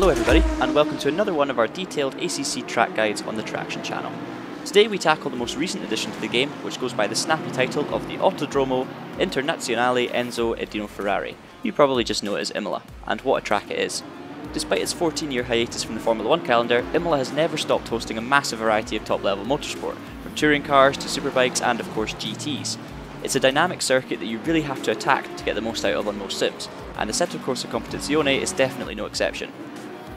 Hello everybody, and welcome to another one of our detailed ACC track guides on the Traxion channel. Today we tackle the most recent addition to the game, which goes by the snappy title of the Autodromo Internazionale Enzo e Dino Ferrari. You probably just know it as Imola, and what a track it is. Despite its 14 year hiatus from the Formula 1 calendar, Imola has never stopped hosting a massive variety of top level motorsport, from touring cars to superbikes and of course GTs. It's a dynamic circuit that you really have to attack to get the most out of on most sims, and the Assetto Corsa Competizione is definitely no exception.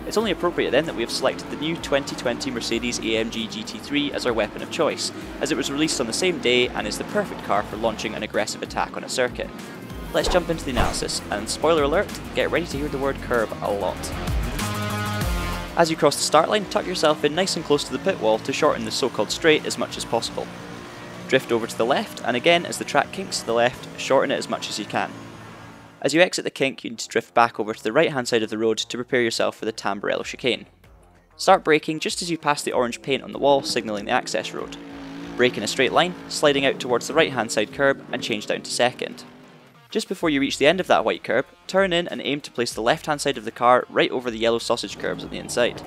It's only appropriate then that we have selected the new 2020 Mercedes AMG GT3 as our weapon of choice, as it was released on the same day and is the perfect car for launching an aggressive attack on a circuit. Let's jump into the analysis, and spoiler alert, get ready to hear the word curb a lot. As you cross the start line, tuck yourself in nice and close to the pit wall to shorten the so-called straight as much as possible. Drift over to the left, and again as the track kinks to the left, shorten it as much as you can. As you exit the kink, you need to drift back over to the right hand side of the road to prepare yourself for the Tamburello chicane. Start braking just as you pass the orange paint on the wall signalling the access road. Brake in a straight line, sliding out towards the right hand side curb and change down to second. Just before you reach the end of that white curb, turn in and aim to place the left hand side of the car right over the yellow sausage curbs on the inside.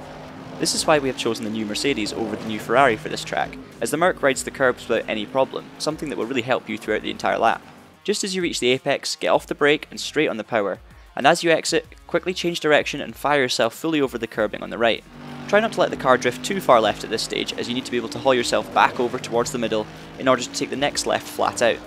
This is why we have chosen the new Mercedes over the new Ferrari for this track, as the Merc rides the curbs without any problem, something that will really help you throughout the entire lap. Just as you reach the apex, get off the brake and straight on the power, and as you exit, quickly change direction and fire yourself fully over the curbing on the right. Try not to let the car drift too far left at this stage, as you need to be able to haul yourself back over towards the middle in order to take the next left flat out.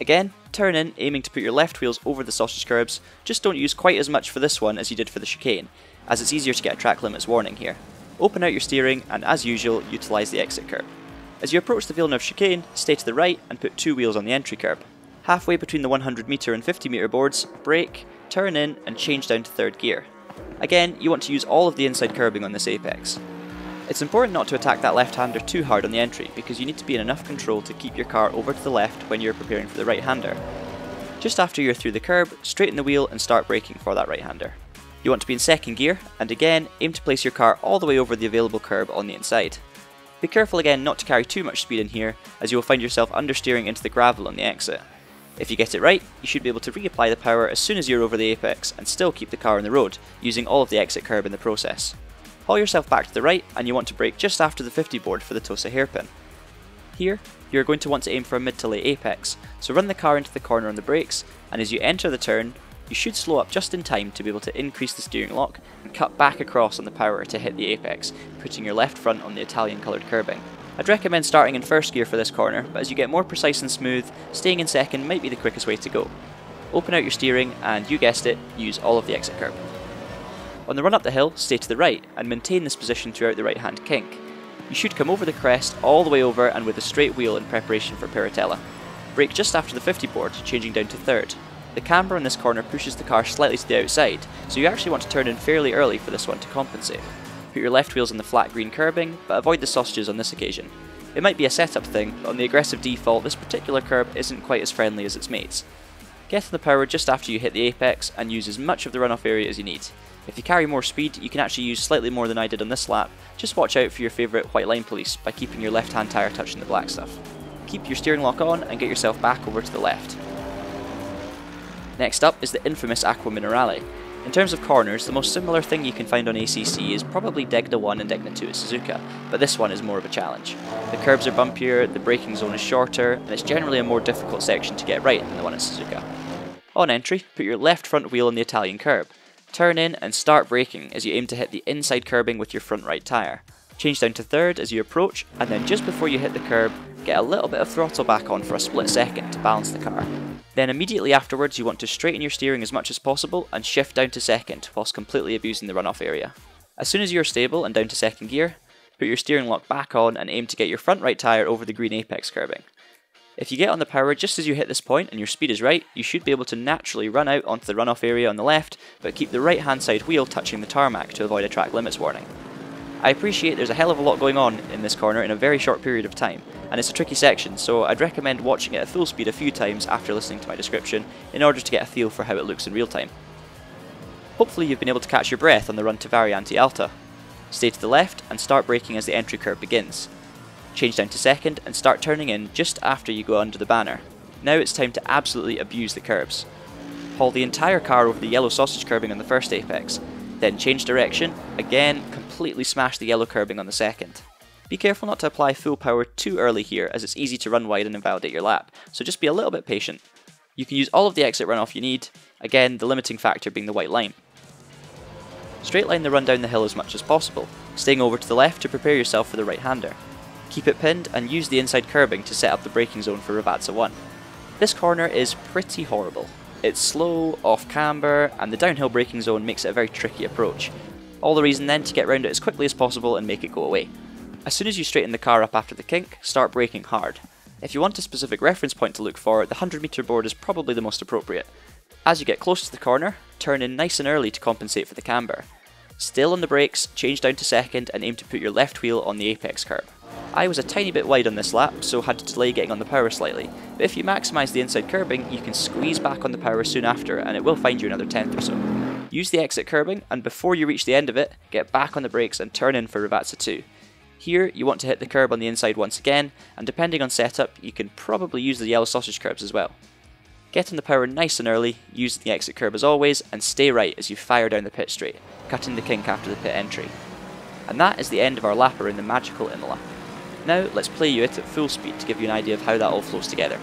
Again, turn in, aiming to put your left wheels over the sausage curbs, just don't use quite as much for this one as you did for the chicane, as it's easier to get a track limits warning here. Open out your steering and as usual utilise the exit curb. As you approach the Villeneuve chicane, stay to the right and put two wheels on the entry curb. Halfway between the 100 metre and 50 metre boards, brake, turn in and change down to third gear. Again, you want to use all of the inside curbing on this apex. It's important not to attack that left-hander too hard on the entry because you need to be in enough control to keep your car over to the left when you're preparing for the right-hander. Just after you're through the curb, straighten the wheel and start braking for that right-hander. You want to be in second gear, and again, aim to place your car all the way over the available curb on the inside. Be careful again not to carry too much speed in here, as you will find yourself understeering into the gravel on the exit. If you get it right, you should be able to reapply the power as soon as you're over the apex and still keep the car on the road, using all of the exit curb in the process. Haul yourself back to the right and you want to brake just after the 50 board for the Tosa hairpin. Here, you are going to want to aim for a mid to late apex, so run the car into the corner on the brakes, and as you enter the turn, you should slow up just in time to be able to increase the steering lock and cut back across on the power to hit the apex, putting your left front on the Italian coloured curbing. I'd recommend starting in first gear for this corner, but as you get more precise and smooth, staying in second might be the quickest way to go. Open out your steering and, you guessed it, use all of the exit curb. On the run up the hill, stay to the right and maintain this position throughout the right hand kink. You should come over the crest all the way over and with a straight wheel in preparation for Piratella. Brake just after the 50 board, changing down to third. The camber in this corner pushes the car slightly to the outside, so you actually want to turn in fairly early for this one to compensate. Put your left wheels on the flat green curbing, but avoid the sausages on this occasion. It might be a setup thing, but on the aggressive default this particular curb isn't quite as friendly as its mates. Get on the power just after you hit the apex and use as much of the runoff area as you need. If you carry more speed, you can actually use slightly more than I did on this lap, just watch out for your favourite white line police by keeping your left hand tyre touching the black stuff. Keep your steering lock on and get yourself back over to the left. Next up is the infamous Acque Minerale. In terms of corners, the most similar thing you can find on ACC is probably Degner 1 and Degner 2 at Suzuka, but this one is more of a challenge. The curbs are bumpier, the braking zone is shorter, and it's generally a more difficult section to get right than the one at Suzuka. On entry, put your left front wheel on the Italian curb. Turn in and start braking as you aim to hit the inside curbing with your front right tyre. Change down to third as you approach, and then just before you hit the curb, get a little bit of throttle back on for a split second to balance the car. Then immediately afterwards you want to straighten your steering as much as possible and shift down to second whilst completely abusing the runoff area. As soon as you are stable and down to second gear, put your steering lock back on and aim to get your front right tyre over the green apex curbing. If you get on the power just as you hit this point and your speed is right, you should be able to naturally run out onto the runoff area on the left, but keep the right hand side wheel touching the tarmac to avoid a track limits warning. I appreciate there's a hell of a lot going on in this corner in a very short period of time, and it's a tricky section, so I'd recommend watching it at full speed a few times after listening to my description in order to get a feel for how it looks in real time. Hopefully you've been able to catch your breath on the run to Variante Alta. Stay to the left and start braking as the entry curve begins. Change down to second and start turning in just after you go under the banner. Now it's time to absolutely abuse the curbs. Haul the entire car over the yellow sausage curbing on the first apex, then change direction, again completely smash the yellow curbing on the second. Be careful not to apply full power too early here as it's easy to run wide and invalidate your lap, so just be a little bit patient. You can use all of the exit runoff you need, again the limiting factor being the white line. Straight line the run down the hill as much as possible, staying over to the left to prepare yourself for the right hander. Keep it pinned and use the inside curbing to set up the braking zone for Rivazza 1. This corner is pretty horrible. It's slow, off camber, and the downhill braking zone makes it a very tricky approach. All the reason then to get around it as quickly as possible and make it go away. As soon as you straighten the car up after the kink, start braking hard. If you want a specific reference point to look for, the 100 meter board is probably the most appropriate. As you get close to the corner, turn in nice and early to compensate for the camber. Still on the brakes, change down to second and aim to put your left wheel on the apex curb. I was a tiny bit wide on this lap, so had to delay getting on the power slightly, but if you maximise the inside curbing, you can squeeze back on the power soon after and it will find you another tenth or so. Use the exit curbing, and before you reach the end of it, get back on the brakes and turn in for Rivazza 2. Here, you want to hit the curb on the inside once again, and depending on setup, you can probably use the yellow sausage curbs as well. Get on the power nice and early, use the exit curb as always, and stay right as you fire down the pit straight, cutting the kink after the pit entry. And that is the end of our lap around the magical Imola. Now let's play you it at full speed to give you an idea of how that all flows together.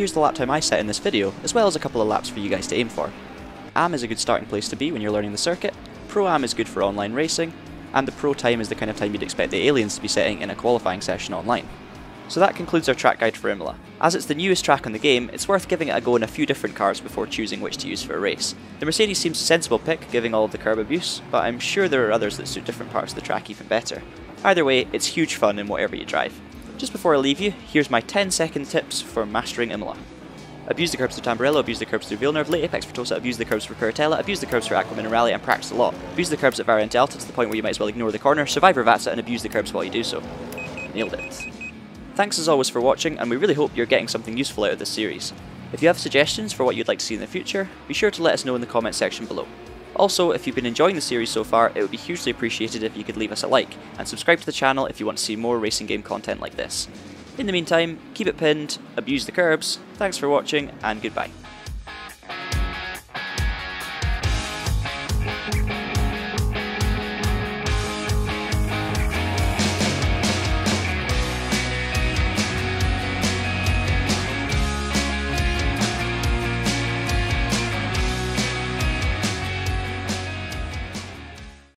Here's the lap time I set in this video, as well as a couple of laps for you guys to aim for. AM is a good starting place to be when you're learning the circuit, Pro AM is good for online racing, and the Pro time is the kind of time you'd expect the aliens to be setting in a qualifying session online. So that concludes our track guide for Imola. As it's the newest track on the game, it's worth giving it a go in a few different cars before choosing which to use for a race. The Mercedes seems a sensible pick, giving all of the curb abuse, but I'm sure there are others that suit different parts of the track even better. Either way, it's huge fun in whatever you drive. Just before I leave you, here's my 10 second tips for mastering Imola. Abuse the curbs through Tamburello, abuse the curbs through Villeneuve, late Apex for Tosa, abuse the curbs for Piratella, abuse the curbs for Acque Minerale, and practice a lot. Abuse the curbs at Variante Alta to the point where you might as well ignore the corner, survive Rivazza, and abuse the curbs while you do so. Nailed it. Thanks as always for watching, and we really hope you're getting something useful out of this series. If you have suggestions for what you'd like to see in the future, be sure to let us know in the comments section below. Also, if you've been enjoying the series so far, it would be hugely appreciated if you could leave us a like, and subscribe to the channel if you want to see more racing game content like this. In the meantime, keep it pinned, abuse the curbs, thanks for watching, and goodbye.